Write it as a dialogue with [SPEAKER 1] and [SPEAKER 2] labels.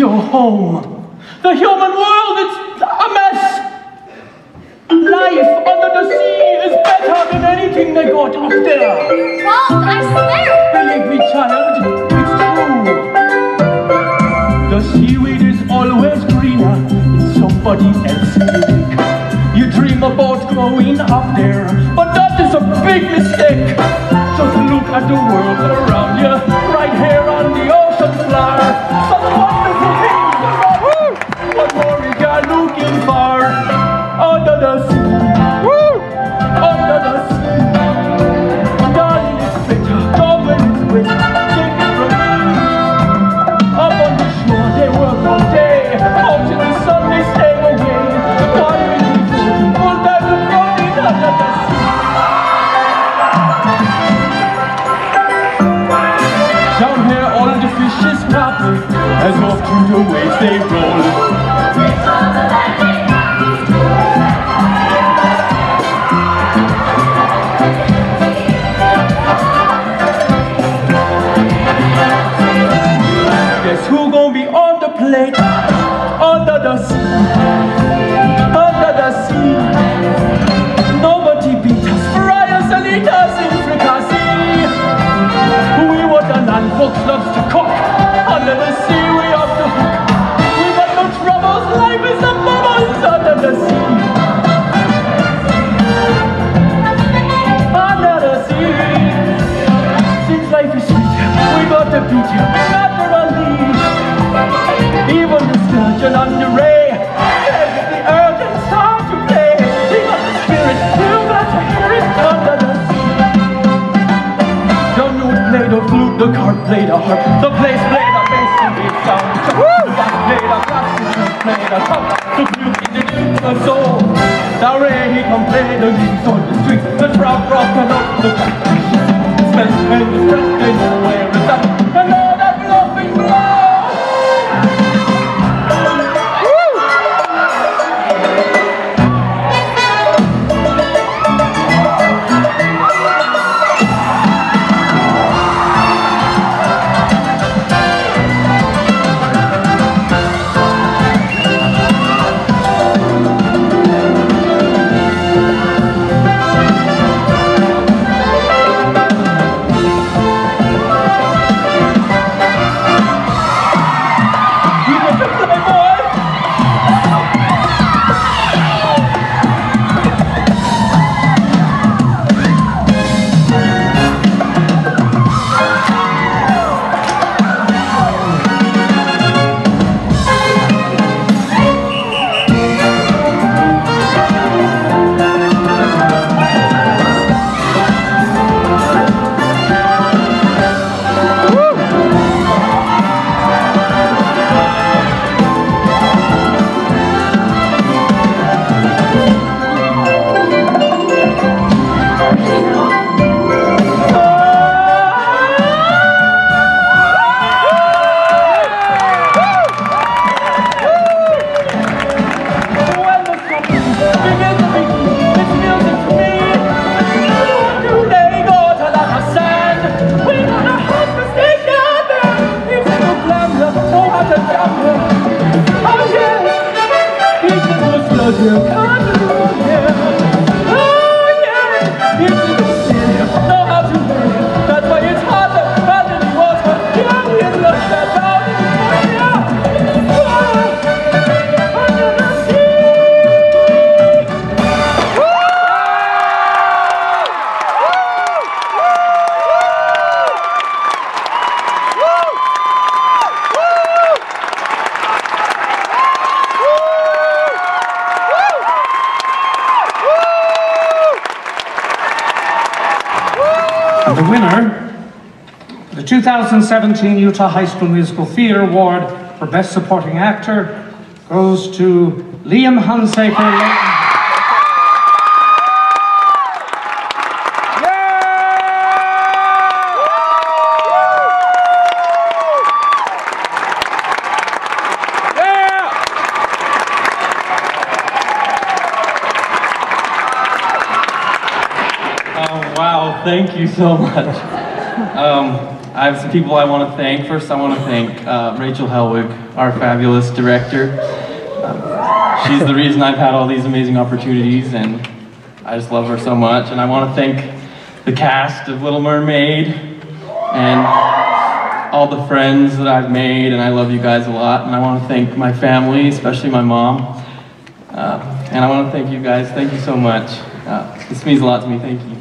[SPEAKER 1] your home. The human world is a mess. Life under the sea is better than anything they got up there.
[SPEAKER 2] Walt, I swear!
[SPEAKER 1] Believe me, child, it's true. The seaweed is always greener in somebody else's. You dream about going up there, but that is a big mistake. Just look at the world around you, right here on the ocean floor. Through the waves they roll. Guess who gonna be on the plate? Under the sea, under the sea. Nobody beat us, fryers and eat us in fricassee. We what the land folks loves to cook. Under the sea, a harp, the place played a bass and it sound. The bass played a classical, top, the flute in the the soul. The ray he can play the leaves on the street, the frog rocking up the catfish. Smell and the you the
[SPEAKER 3] winner, the 2017 Utah High School Musical Theater Award for Best Supporting Actor goes to Liam Hunsaker.
[SPEAKER 1] Thank you so much. Um, I have some people I want to thank. First, I want to thank uh, Rachel Helwig, our fabulous director. Um, she's the reason I've had all these amazing opportunities, and I just love her so much. And I want to thank the cast of Little Mermaid and all the friends that I've made, and I love you guys a lot. And I want to thank my family, especially my mom. Uh, and I want to thank you guys. Thank you so much. Uh, this means a lot to me. Thank you.